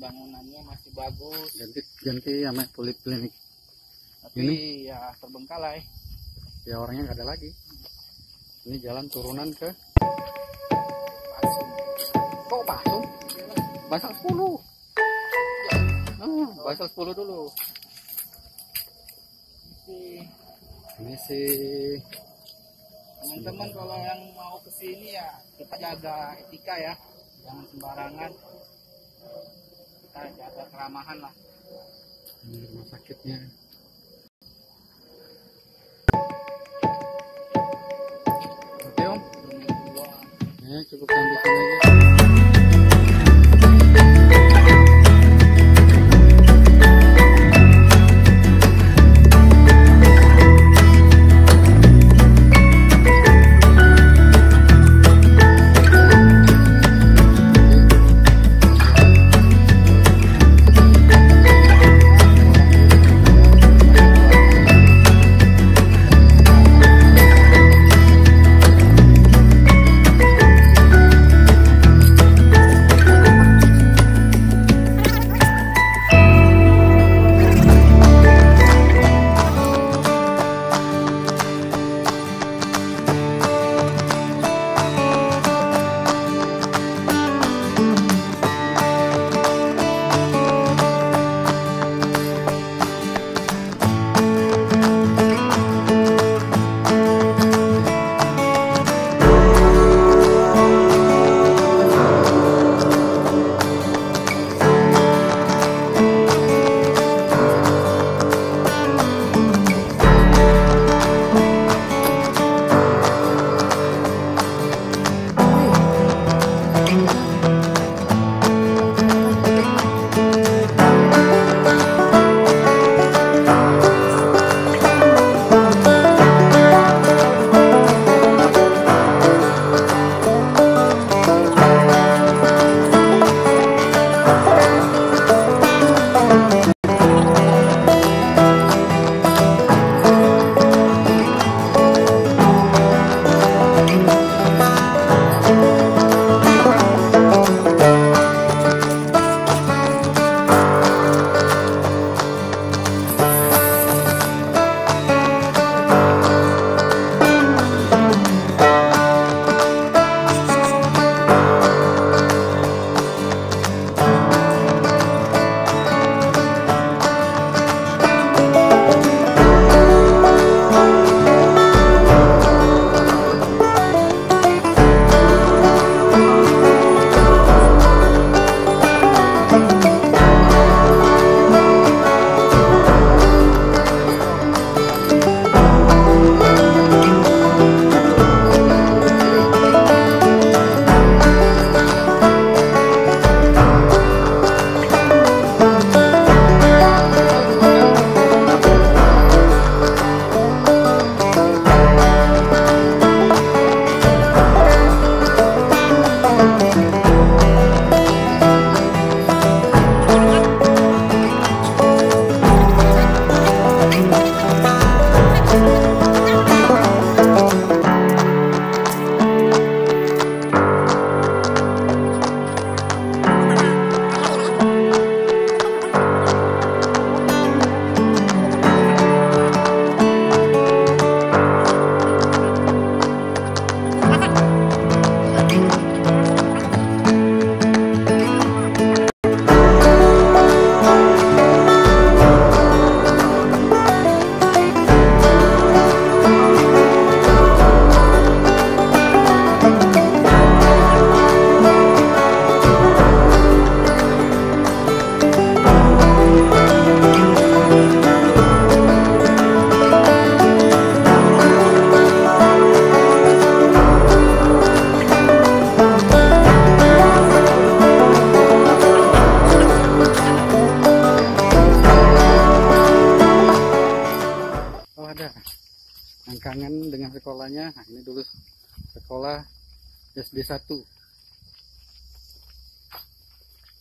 bangunannya masih bagus. Ganti ganti sama poliklinik tapi ya terbengkalai. Ya orangnya nggak ada lagi. Ini jalan turunan ke Pasung. kok Pasung Basal 10 ah, Basal 10 dulu. Ini sih teman-teman kalau yang mau ke sini ya kita jaga etika ya. Jangan sembarangan kita jaga keramahan lah. Ini rumah sakitnya. Oke om. Ya cukup sampai sini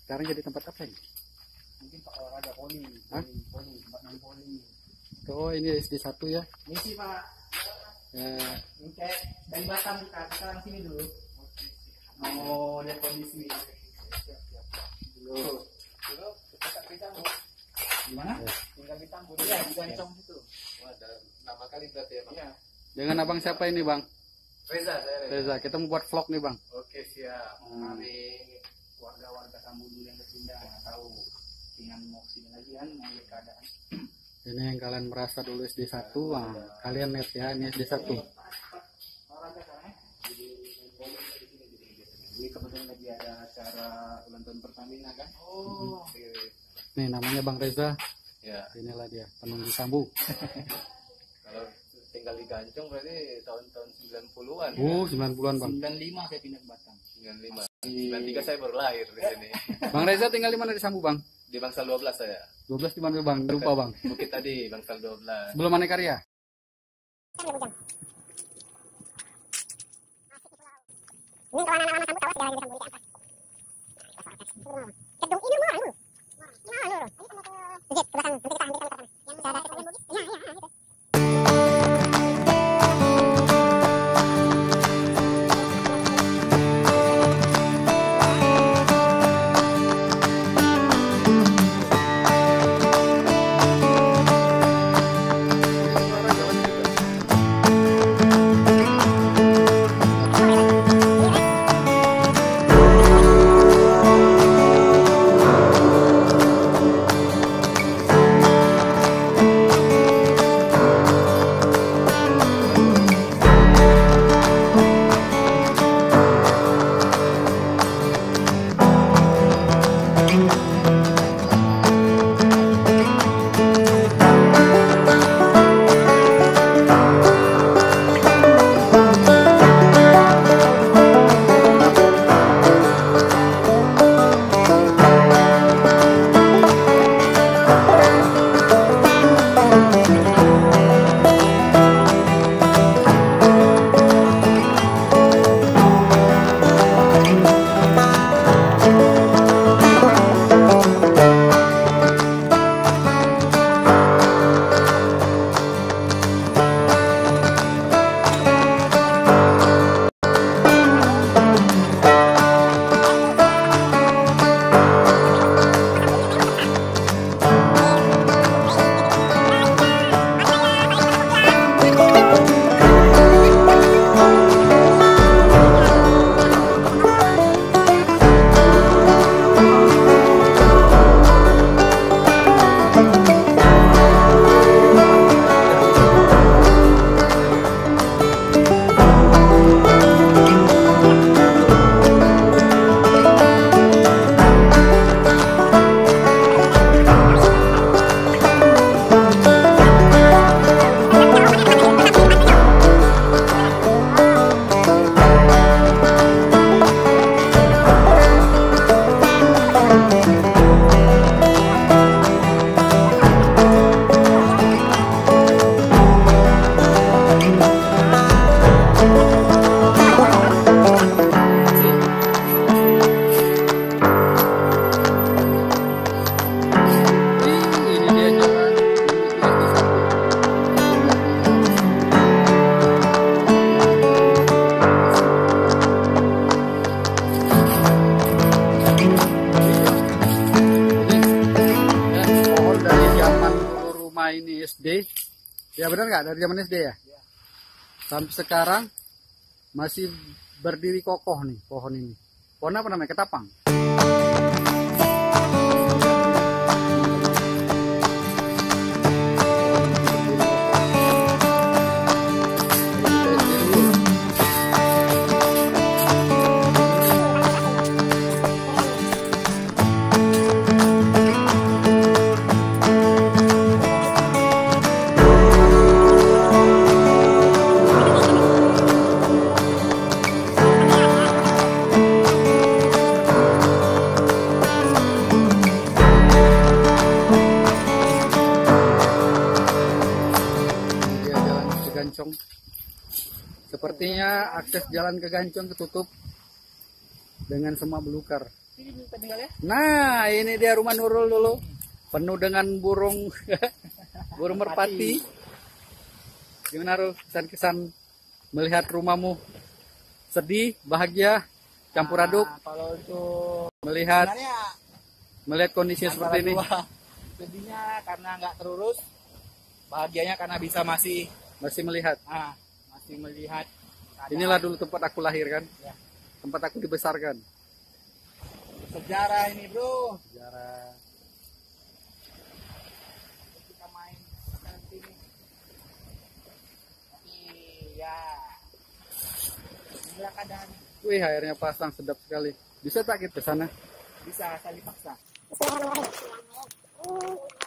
sekarang jadi tempat apa ini mungkin pak olahraga poli Hah? poli poli tempat main poli oh ini SD 1 ya misi pak Ya, Ini kayak dari Batam ke sekarang sini dulu. Mau lihat kondisi. Dulu. Dulu kita Pitambur. Gimana? Tinggal Pitambur. Iya, di Gancong situ. nama kali berarti ya bang Iya. dengan abang siapa ini bang? Reza saya Reza Reza, kita mau buat vlog nih bang. oke siap Hmm. Kami yang berpindah nggak tahu dengan mau ke sini lagi kan mau lihat keadaan. Ini yang kalian merasa dulu SD 1, nah, kalian lihat ya, ini SD 1. Orang sekarang ya. Jadi kebetulan lagi ada acara ulang tahun Pertamina kan. Oh. Nih namanya Bang Reza, ya inilah dia, penunggu sambu. kalau tinggal di Gancong berarti tahun-tahun 90-an Oh, 90-an bang. 95 saya pindah ke Batam. 95 93 saya baru lahir di sini Bang Reza tinggal di mana di Sambu bang? di Bangsal 12 saya 12 di mana bang? Lupa bang. Bukit tadi Bangsal 12 Sebelum Aneka Karya? Ini kalau anak-anak sambut tahu segala bisa sambut Kedung ini murah dulu. Murah dulu. Sedikit ke belakang, nanti kita ambil ke belakang. Yang Ya nggak dari zaman SD ya? Sampai sekarang masih berdiri kokoh nih pohon ini. Pohon apa namanya? Ketapang. Jalan ke Gancong ketutup dengan semua belukar. Nah, ini dia rumah Nurul dulu. Penuh dengan burung burung merpati. Gimana Rul? Kesan-kesan melihat rumahmu sedih, bahagia, campur aduk, Nah, kalau untuk melihat melihat kondisinya seperti ini. dua. sedihnya karena nggak terurus bahagianya karena bisa masih Masih melihat. ah masih melihat Inilah dulu tempat aku lahir kan. Ya. Tempat aku dibesarkan. sejarah ini bro Sejarah. kita main seperti ini iya inilah keadaan Wih, airnya pasang sedap sekali. Bisa tak kita ke sana? bisa asal dipaksa Bismillahirrahmanirrahim.